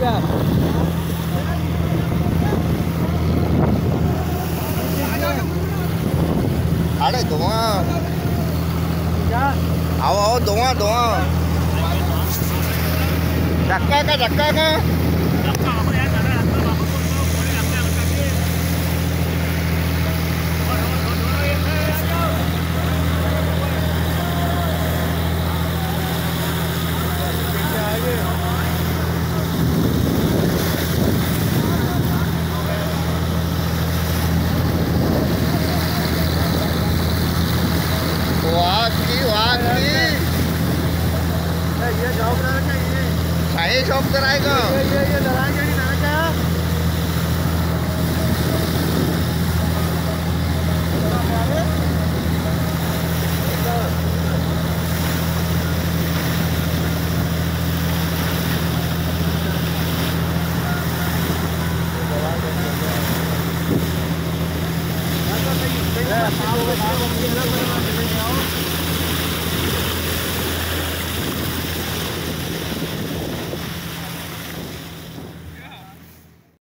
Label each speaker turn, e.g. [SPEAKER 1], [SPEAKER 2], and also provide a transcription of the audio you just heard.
[SPEAKER 1] chưa ở đây tụng á ẩu ẩu đúng á đúng á đặt cái cái đặt cái cái. Shop cái này cơ. Hãy subscribe cho kênh
[SPEAKER 2] Ghiền Mì Gõ Để không bỏ lỡ